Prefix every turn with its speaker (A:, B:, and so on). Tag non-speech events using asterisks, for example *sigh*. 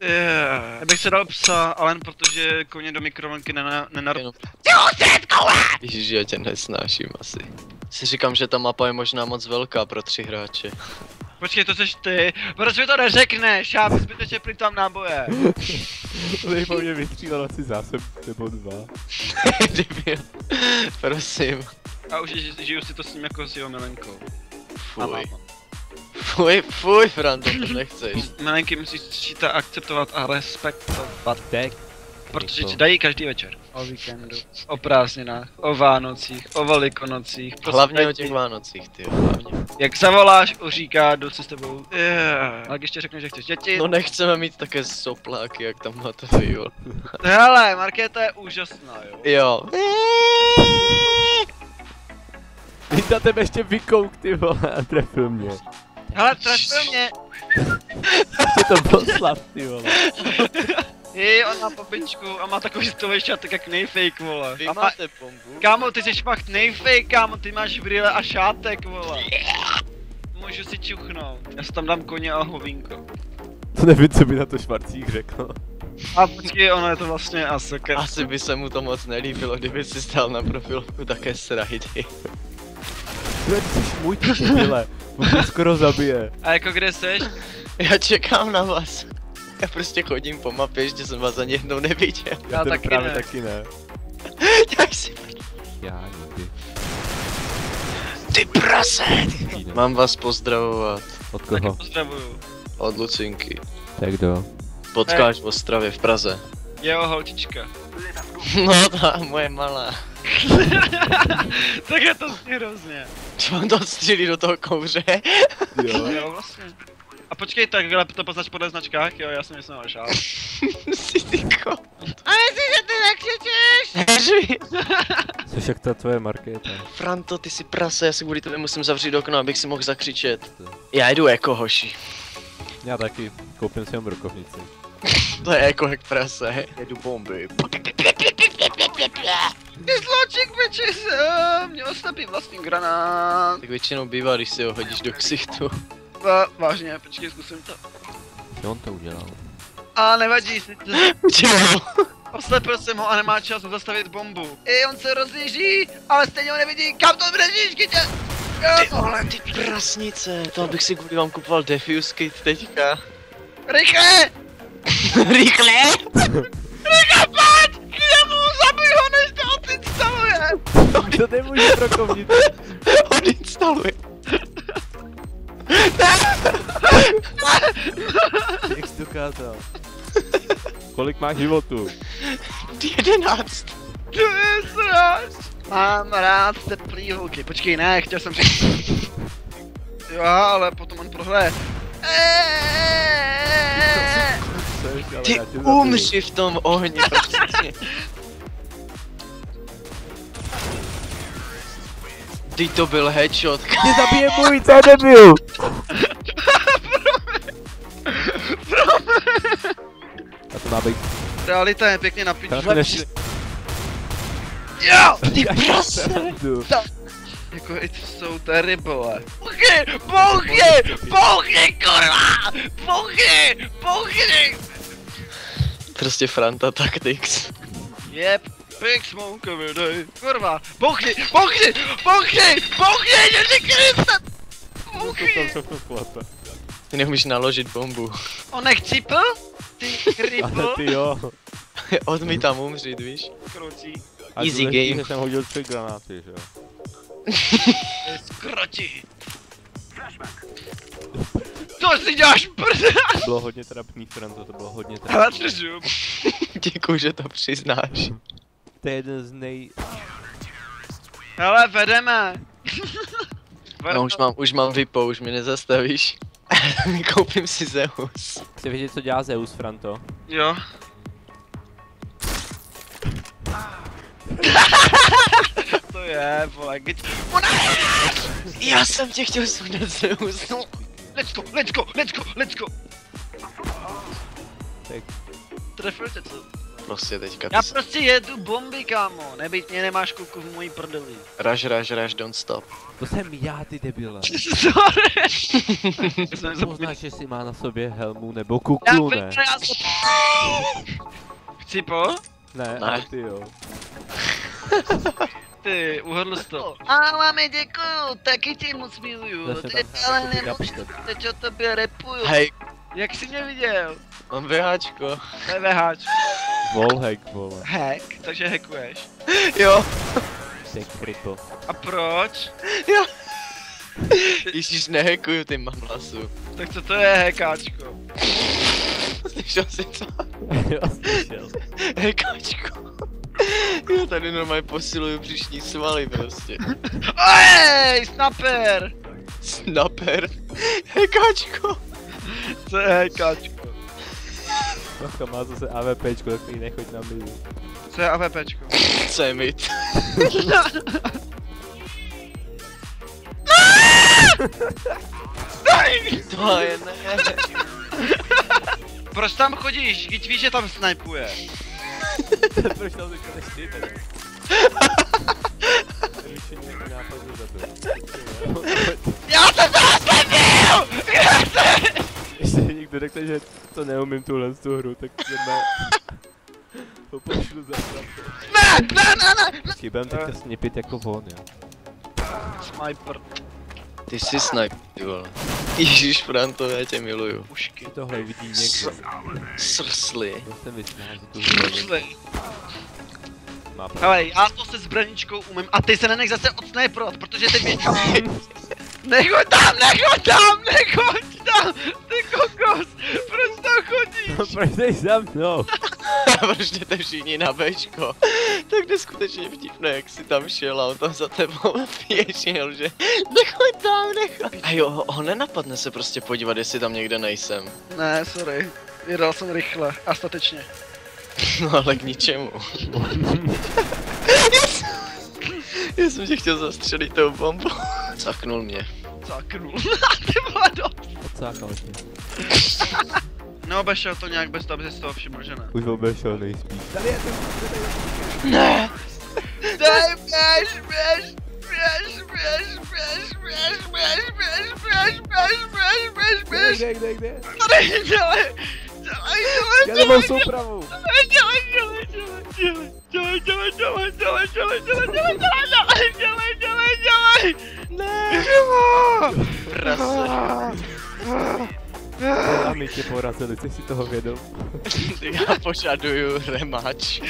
A: Yeah. Já bych se dal psa, ale protože koně do mikrovlnky nenar...
B: nenar... Ježiš, já tě nesnáším asi. Si říkám, že ta mapa je možná moc velká pro tři hráče.
A: Počkej, to seš ty, proč mi to neřekneš, já zbytečně plitám náboje. *laughs*
C: to bych po mně vystřílel asi zásob nebo dva. *laughs*
B: Debil, prosím.
A: A už žiju si to s ním jako s jeho milenkou.
B: Fuj.
A: A.
B: Fuj, fuj, Frando, to nechceš.
A: Milenky musíš čítat, akceptovat a respektovat.
C: Patek.
A: Protože ti dají každý večer. O víkendu, o prázdninách, o Vánocích, o Velikonocích. Prostě
B: Hlavně o těch Vánocích, ty. Hlavně.
A: Jak zavoláš, oříká, jdu se s tebou. Yeah. A jak ještě řekneš, že chceš děti.
B: No nechceme mít také sopláky, jak tam máte vy, jo.
A: Hele, Markéta je úžasná, jo.
B: Jo.
C: Víta tebe ještě vykouk, ty vole, a trefil mě.
A: Hele, trefil mě!
C: Ty *laughs* to byl slab, ty vole. *laughs*
A: Je on má popičku a má takový stovej šátek jak Nejfake, vole.
B: Vy
A: a
B: máte bombu?
A: Kámo, ty jsi fakt Nejfake, kámo, ty máš brýle a šátek, vole. Můžu si čuchnout. Já si tam dám koně a hovinko.
C: To nevím, co by na to Švarcík řekl.
A: A počkej, ono je to vlastně Asoka.
B: Asi by se mu to moc nelíbilo, kdyby si stál na profilku také srahy,
C: Ty jsi můj ty On mě skoro zabije.
A: A jako kde seš?
B: Já čekám na vás. Já prostě chodím po mapě, ještě jsem vás ani jednou neviděl.
C: Já,
A: Já taky
C: právě
A: ne.
C: taky ne.
B: Já si...
C: Já nikdy.
B: Ty prase!
C: Mám
B: vás pozdravovat.
C: Od koho?
A: Taky pozdravuju.
B: Od Lucinky.
C: Tak kdo?
B: Potkáš hey. v Ostravě, v Praze.
A: Jo, holčička. *laughs*
B: No ta moje malá. *laughs*
A: tak je to hrozně.
B: Třeba to střílí do toho kouře.
C: Jo.
A: jo vlastně. A počkej, takhle to poznač podle značkách, jo, já jsem myslel našel.
B: Jsi ty ko.
A: A jestli se ty nekřičíš!
B: Neřvi!
C: Jsi jak ta tvoje markéta.
B: Franto, ty si prase, já si kvůli tebe musím zavřít okno, abych si mohl zakřičet. Já jdu jako hoši.
C: Já taky, koupím si jenom rukovnici.
B: to je jako jak prase. Jedu bomby.
A: This logic bitches, uh, mě oslabí vlastní granát.
B: Tak většinou bývá, když si ho hodíš do ksichtu.
A: Va, vážně, počkej, zkusím to.
C: Co on to udělal?
A: A nevadí, si to...
B: Udělal.
A: Oslepil jsem ho a nemá čas zastavit bombu. I on se rozlíží, ale stejně ho nevidí, kam to vrežíš, kytě!
B: Ty vole, ty prasnice, to bych si kvůli vám kupoval defuse kit teďka.
A: Rychle! *laughs*
B: Rychle!
A: Rychle, Kdo to
C: nemůžu prokovnit. On
B: instaluje.
C: Jak jsi dokázal? Kolik máš životu?
B: Jedenáct.
A: Jedenáct. Mám rád teplý hulky. Počkej, ne, chtěl jsem říct. Jo, ale potom on prohle. Ty umři v tom ohni, prostě.
B: Ty to byl headshot. *laughs*
C: Mě zabije můj, co je debil! A to má být...
A: Realita je pěkně na piču. Jo!
B: Ty prase.
A: Jako it's so terrible. Bouchy! Bouchy! Bouchy, kurva! Bouchy! Bouchy!
B: Prostě Franta Tactics.
A: Yep. Big smoke every day. Kurva! Bouchy! Bouchy! Bouchy! Bouchy! Ježi Kriste! Bouchy!
B: Ty neumíš naložit bombu.
A: On nechcípl? Ty
C: Ale
A: kripl?
C: ty jo.
B: Odmítám umřít, víš?
C: A
B: Easy
C: důležitý,
B: game.
C: že jsem hodil tři granáty, že jo.
A: Skročí. Co si děláš prde?
C: To bylo hodně trapný, Franto, to bylo hodně trapný.
A: Hele, držu. *laughs*
B: Děkuji, že to přiznáš.
C: To je jeden z nej...
A: Hele, *laughs* vedeme.
B: No už mám, už mám vypo, už mě nezastavíš. *laughs* Koupím si Zeus.
C: Chci vědět, co dělá Zeus, Franto.
A: Jo. *laughs* to je, vole. Ona
B: Já jsem tě chtěl sundat Zeus.
A: No, let's go, let's go, let's go, let's go.
C: Tak.
A: Trefil tě co?
B: Prostě teďka.
A: Já prostě jedu bomby, kámo, nebyť mě nemáš kuku v mojí prdeli.
B: Rush, rush, rush, don't stop.
C: To jsem já, ty debile. *laughs*
A: Sorry. *laughs*
C: Poznáš, jestli má na sobě helmu nebo kuklu,
A: vím,
C: ne?
A: já se... *laughs* Chci po?
C: Ne,
B: Ne.
C: ale ty jo.
A: Ty, uhodl jsi to. A máme děkuju, taky tě moc miluju. Ty ale nemůžu, teď o tobě repuju.
B: Hej,
A: Jak jsi mě viděl?
B: mám VHčko.
A: To je
C: Wallhack, vole.
A: Hack, takže hackuješ. *laughs*
B: Jo,
C: Tech cripple.
A: A proč? *laughs*
B: Ježíš, nehekuju, ty mám hlasu.
A: Tak co to je hackáčko?
B: Slyšel jsi to? *laughs*
C: jo, slyšel.
B: Hekačko. Já tady normálně posiluju břišní svaly prostě.
A: Ej, snapper!
B: Snapper. Hekačko.
A: Co je hackáčko?
C: Bacha má zase AVPčko, tak ty nechoď na milu.
A: Co je AVPčko? *laughs*
B: Co je mit? *laughs* To je ne. *laughs*
A: Proč tam chodíš? Když víš, že tam snipuje.
C: Proč tam teďka než ty tady? Nápadu za to.
A: Já jsem!
C: Ještě někdo řekne, že to neumím tuhle z tu hru, tak jsme ho *laughs* pošlu za to.
A: Ne, ne, ne, ne!
C: Počkej, budem teďka snipit jako on, jo.
A: Sniper,
B: Ty jsi snipe, ty vole. Ježíš, Franto, já tě miluju.
A: pušky.
C: Tohle vidí někdo.
B: Srsli.
C: To jsem vysmál, že tu pravdu.
A: Hele, já to se zbraničkou umím a ty se nenech zase odsniperovat, protože ty *laughs* většinou... Nechoď tam, nechoď tam, nechoď tam! Ty kokos! Proč tam chodíš?
C: Proč jdeš za mnou? *laughs*
B: Proč jdete všichni na Bčko? Tak neskutečně vtipné, jak jsi tam šel a on tam za tebou *laughs* běžel, že nechoď tam, nechoď. A jo, ho, ho nenapadne se prostě podívat, jestli tam někde nejsem.
A: Ne, sorry. Jedal jsem rychle a statečně. *laughs*
B: No ale k ničemu. Já jsem tě chtěl zastřelit tou bombou. Zaknul mě.
A: Zaknul. ty vole, dost.
C: Odsákal tě.
A: Neobešel to nějak bez toho, aby si z toho všiml, že ne?
C: Už obešel nejspíš.
B: Ne!
A: Dej, běž, běž, běž, běž, běž, běž, běž, běž, běž, běž, běž, běž, běž,
C: Kde, kde, kde?
A: Tady, dělej, dělej, dělej,
C: Já
A: dělej,
C: nemám soupravu.
A: dělej, dělej, dělej, dělej, dělej, dělej, dělej, dělej, dělej, dělej, dělej, dělej,
C: A my tě porazili, jsi si toho vědom?
B: Já požaduju rematch.